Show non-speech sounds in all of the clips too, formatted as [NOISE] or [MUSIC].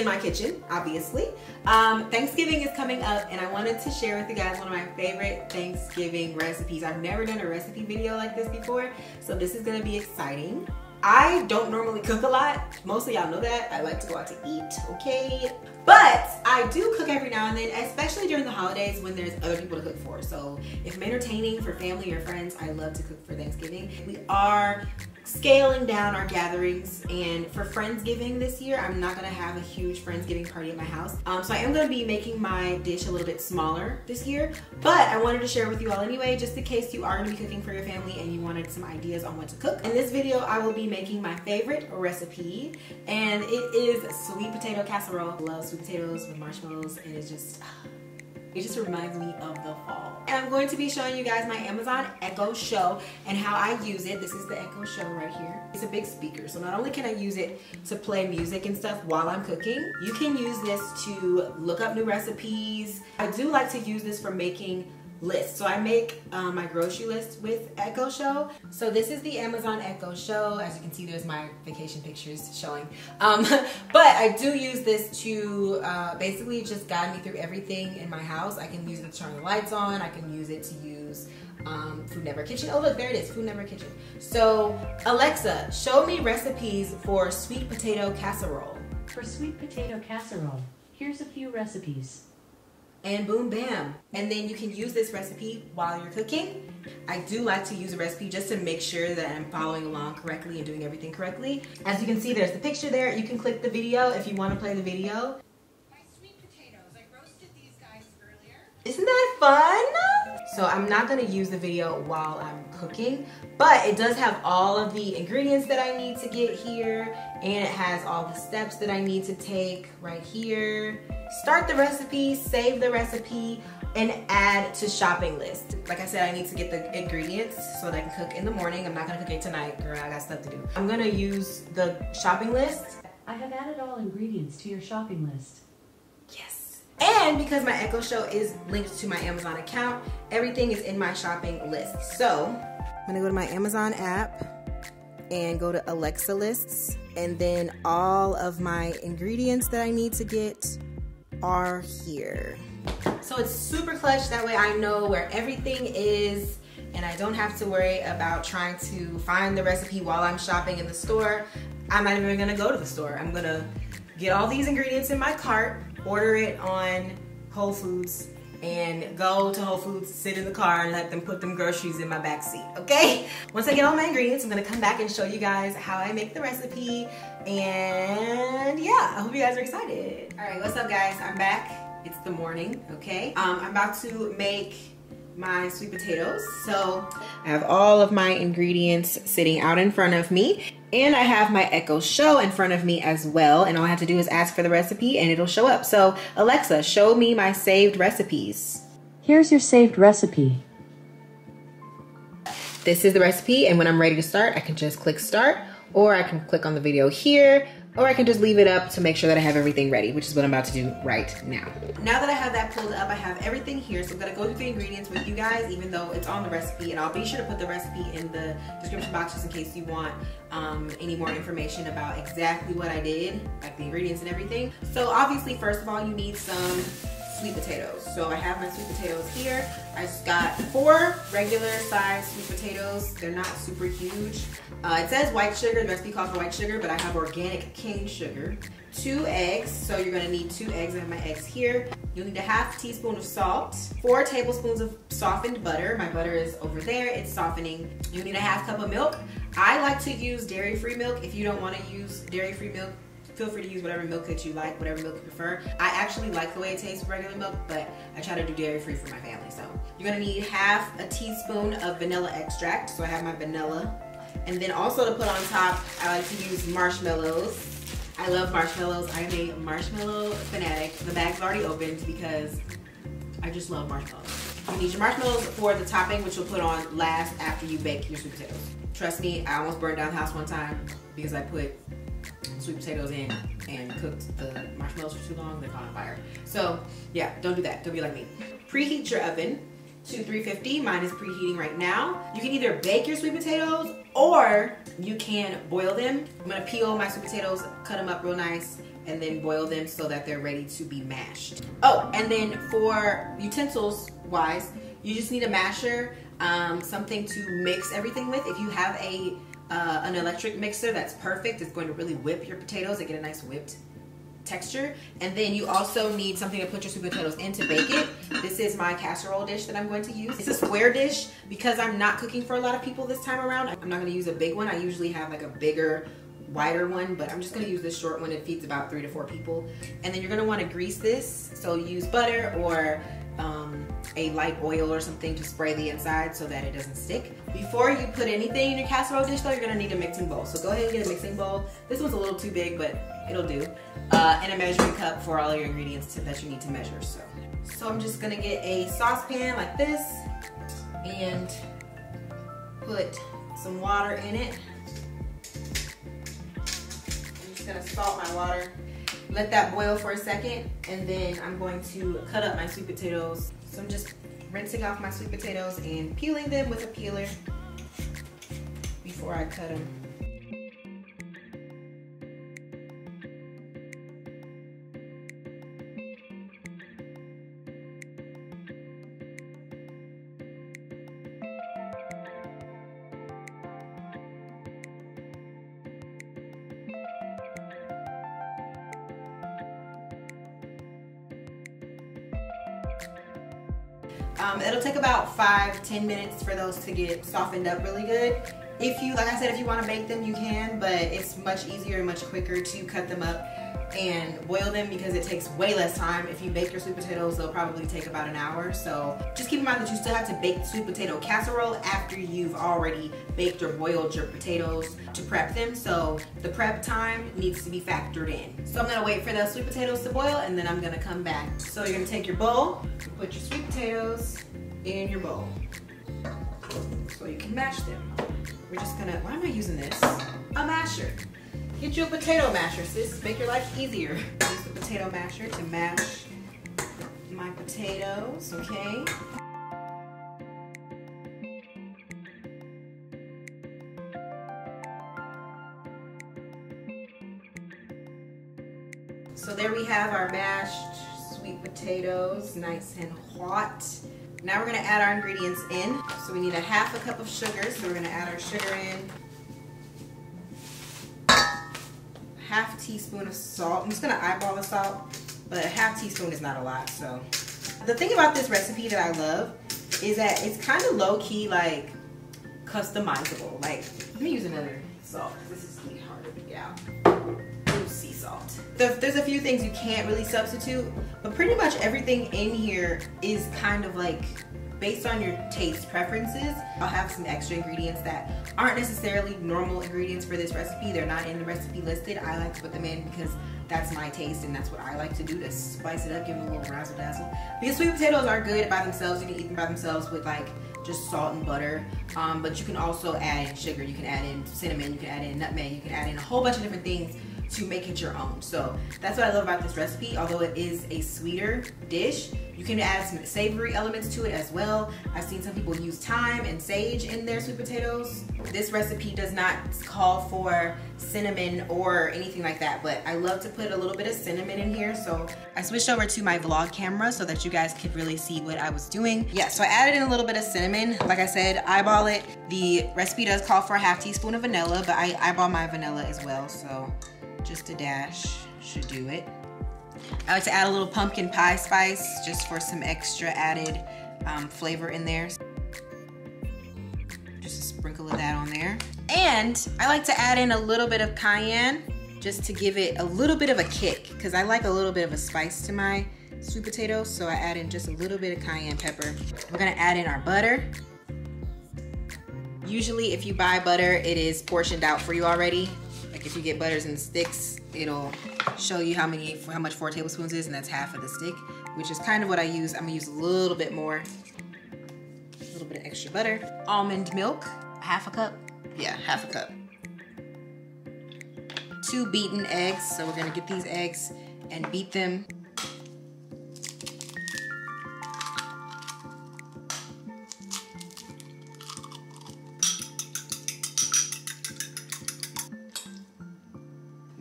in my kitchen, obviously. Um, Thanksgiving is coming up and I wanted to share with you guys one of my favorite Thanksgiving recipes. I've never done a recipe video like this before, so this is gonna be exciting. I don't normally cook a lot. Mostly y'all know that. I like to go out to eat, okay? But I do cook every now and then, especially during the holidays when there's other people to cook for. So if I'm entertaining for family or friends, I love to cook for Thanksgiving. We are scaling down our gatherings and for Friendsgiving this year, I'm not gonna have a huge Friendsgiving party at my house. Um, so I am gonna be making my dish a little bit smaller this year, but I wanted to share with you all anyway, just in case you are gonna be cooking for your family and you wanted some ideas on what to cook. In this video, I will be making my favorite recipe and it is sweet potato casserole. I love sweet potatoes with marshmallows and it's just, it just reminds me of the fall. And I'm going to be showing you guys my Amazon Echo Show and how I use it. This is the Echo Show right here. It's a big speaker, so not only can I use it to play music and stuff while I'm cooking, you can use this to look up new recipes. I do like to use this for making list. So I make um, my grocery list with Echo Show. So this is the Amazon Echo Show. As you can see, there's my vacation pictures showing. Um, [LAUGHS] but I do use this to uh, basically just guide me through everything in my house. I can use it to turn the lights on. I can use it to use um, Food Network Kitchen. Oh look, there it is, Food Network Kitchen. So Alexa, show me recipes for sweet potato casserole. For sweet potato casserole, here's a few recipes and boom bam. And then you can use this recipe while you're cooking. I do like to use a recipe just to make sure that I'm following along correctly and doing everything correctly. As you can see there's the picture there. You can click the video if you want to play the video. My sweet potatoes. I roasted these guys earlier. Isn't that fun so I'm not to use the video while I'm cooking but it does have all of the ingredients that I need to get here and it has all the steps that I need to take right here start the recipe, save the recipe, and add to shopping list. Like I said, I need to get the ingredients so that I can cook in the morning. I'm not gonna cook it tonight, girl, I got stuff to do. I'm gonna use the shopping list. I have added all ingredients to your shopping list. And because my Echo Show is linked to my Amazon account, everything is in my shopping list. So, I'm gonna go to my Amazon app and go to Alexa lists and then all of my ingredients that I need to get are here. So it's super clutch, that way I know where everything is and I don't have to worry about trying to find the recipe while I'm shopping in the store. I'm not even gonna go to the store. I'm gonna get all these ingredients in my cart, order it on Whole Foods, and go to Whole Foods, sit in the car and let them put them groceries in my back seat, okay? Once I get all my ingredients, I'm gonna come back and show you guys how I make the recipe. And yeah, I hope you guys are excited. All right, what's up guys? I'm back. It's the morning, okay? Um, I'm about to make my sweet potatoes. So I have all of my ingredients sitting out in front of me and I have my Echo Show in front of me as well. And all I have to do is ask for the recipe and it'll show up. So Alexa, show me my saved recipes. Here's your saved recipe. This is the recipe and when I'm ready to start, I can just click start or I can click on the video here or I can just leave it up to make sure that I have everything ready, which is what I'm about to do right now. Now that I have that pulled up, I have everything here. So I'm gonna go through the ingredients with you guys, even though it's on the recipe, and I'll be sure to put the recipe in the description box just in case you want um, any more information about exactly what I did, like the ingredients and everything. So obviously, first of all, you need some sweet potatoes. So I have my sweet potatoes here. I just got four regular size sweet potatoes. They're not super huge. Uh, it says white sugar, the recipe calls for white sugar, but I have organic cane sugar. Two eggs, so you're gonna need two eggs. I have my eggs here. You'll need a half teaspoon of salt, four tablespoons of softened butter. My butter is over there, it's softening. You need a half cup of milk. I like to use dairy-free milk. If you don't wanna use dairy-free milk, feel free to use whatever milk that you like, whatever milk you prefer. I actually like the way it tastes with regular milk, but I try to do dairy free for my family. So you're gonna need half a teaspoon of vanilla extract. So I have my vanilla. And then also to put on top, I like to use marshmallows. I love marshmallows. I am a marshmallow fanatic. The bag's already opened because I just love marshmallows. You need your marshmallows for the topping, which you'll put on last after you bake your sweet potatoes. Trust me, I almost burned down the house one time because I put sweet potatoes in and cooked the marshmallows for too long, they caught on fire. So yeah, don't do that. Don't be like me. Preheat your oven to 350. Mine is preheating right now. You can either bake your sweet potatoes or you can boil them. I'm gonna peel my sweet potatoes, cut them up real nice, and then boil them so that they're ready to be mashed. Oh, and then for utensils wise, you just need a masher, um, something to mix everything with. If you have a uh, an electric mixer, that's perfect. It's going to really whip your potatoes and get a nice whipped texture. And then you also need something to put your sweet potatoes in to bake it. This is my casserole dish that I'm going to use. It's a square dish because I'm not cooking for a lot of people this time around. I'm not gonna use a big one. I usually have like a bigger wider one, but I'm just gonna use this short one. It feeds about three to four people. And then you're gonna wanna grease this. So use butter or a light oil or something to spray the inside so that it doesn't stick. Before you put anything in your casserole dish though, you're gonna need a mixing bowl. So go ahead and get a mixing bowl. This one's a little too big, but it'll do. Uh, and a measuring cup for all your ingredients to, that you need to measure. So, so I'm just gonna get a saucepan like this and put some water in it. I'm just gonna salt my water let that boil for a second and then I'm going to cut up my sweet potatoes. So I'm just rinsing off my sweet potatoes and peeling them with a peeler before I cut them. Um, it'll take about five, ten minutes for those to get softened up really good. If you, like I said, if you want to bake them, you can, but it's much easier and much quicker to cut them up and boil them because it takes way less time. If you bake your sweet potatoes, they'll probably take about an hour. So just keep in mind that you still have to bake the sweet potato casserole after you've already baked or boiled your potatoes to prep them. So the prep time needs to be factored in. So I'm gonna wait for the sweet potatoes to boil and then I'm gonna come back. So you're gonna take your bowl, put your sweet potatoes in your bowl so you can mash them. We're just gonna, why am I using this? A masher. Get you a potato masher, sis. Make your life easier. Use the potato masher to mash my potatoes, okay? So there we have our mashed sweet potatoes, nice and hot. Now we're gonna add our ingredients in. So we need a half a cup of sugar, so we're gonna add our sugar in. Half teaspoon of salt. I'm just gonna eyeball the salt, but a half teaspoon is not a lot, so. The thing about this recipe that I love is that it's kind of low key, like, customizable. Like, let me use another salt. This is hard to get out. Sea salt. There's a few things you can't really substitute, but pretty much everything in here is kind of like based on your taste preferences, I'll have some extra ingredients that aren't necessarily normal ingredients for this recipe. They're not in the recipe listed. I like to put them in because that's my taste and that's what I like to do to spice it up, give it a little razzle dazzle. Because sweet potatoes are good by themselves. You can eat them by themselves with like just salt and butter. Um, but you can also add in sugar. You can add in cinnamon. You can add in nutmeg. You can add in a whole bunch of different things to make it your own. So that's what I love about this recipe. Although it is a sweeter dish, you can add some savory elements to it as well. I've seen some people use thyme and sage in their sweet potatoes. This recipe does not call for cinnamon or anything like that, but I love to put a little bit of cinnamon in here. So I switched over to my vlog camera so that you guys could really see what I was doing. Yeah, so I added in a little bit of cinnamon. Like I said, eyeball it. The recipe does call for a half teaspoon of vanilla, but I eyeball my vanilla as well. So just a dash should do it. I like to add a little pumpkin pie spice just for some extra added um, flavor in there. Just a sprinkle of that on there. And I like to add in a little bit of cayenne just to give it a little bit of a kick because I like a little bit of a spice to my sweet potatoes. So I add in just a little bit of cayenne pepper. We're gonna add in our butter. Usually if you buy butter, it is portioned out for you already. If you get butters in sticks, it'll show you how many, how much four tablespoons is, and that's half of the stick, which is kind of what I use. I'm gonna use a little bit more, a little bit of extra butter. Almond milk, half a cup. Yeah, half a cup. Two beaten eggs, so we're gonna get these eggs and beat them.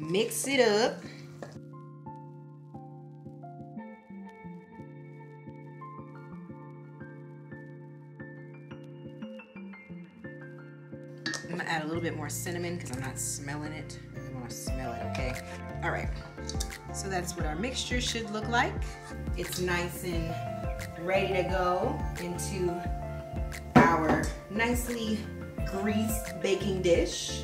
Mix it up. I'm gonna add a little bit more cinnamon because I'm not smelling it. I wanna smell it, okay? All right, so that's what our mixture should look like. It's nice and ready to go into our nicely greased baking dish.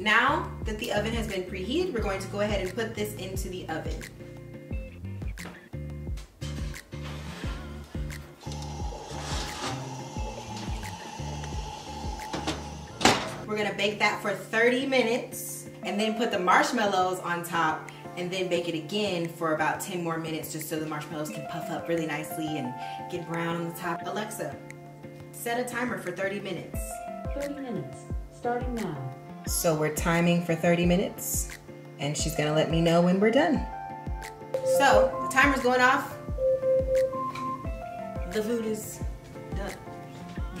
Now that the oven has been preheated, we're going to go ahead and put this into the oven. We're gonna bake that for 30 minutes and then put the marshmallows on top and then bake it again for about 10 more minutes just so the marshmallows can puff up really nicely and get brown on the top. Alexa, set a timer for 30 minutes. 30 minutes, starting now. So we're timing for 30 minutes and she's gonna let me know when we're done. So the timer's going off. The food is done.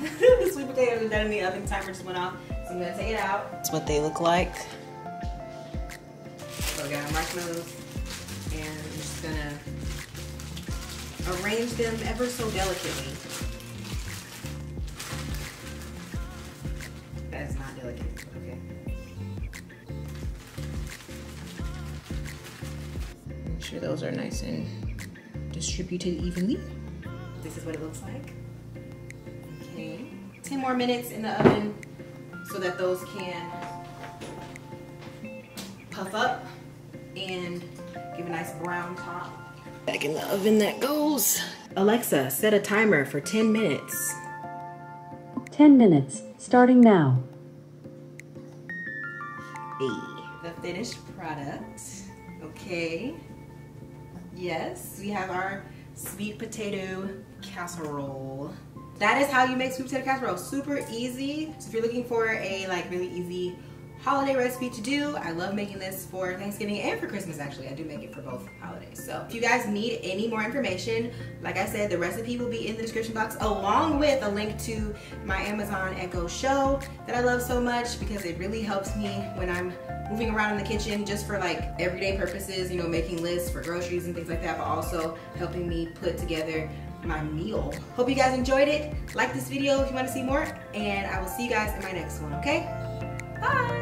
[LAUGHS] the sweet potatoes are done in the oven. Timer just went off. So I'm gonna take it out. That's what they look like. So we got our marshmallows and I'm just gonna arrange them ever so delicately. Sure those are nice and distributed evenly. This is what it looks like. Okay. 10 more minutes in the oven so that those can puff up and give a nice brown top. Back in the oven that goes. Alexa, set a timer for 10 minutes. 10 minutes, starting now. The finished product. Okay. Yes, we have our sweet potato casserole. That is how you make sweet potato casserole. Super easy. So if you're looking for a like really easy holiday recipe to do, I love making this for Thanksgiving and for Christmas actually. I do make it for both holidays. So if you guys need any more information, like I said, the recipe will be in the description box along with a link to my Amazon Echo Show that I love so much because it really helps me when I'm moving around in the kitchen just for like everyday purposes, you know, making lists for groceries and things like that, but also helping me put together my meal. Hope you guys enjoyed it. Like this video if you want to see more, and I will see you guys in my next one, okay? Bye!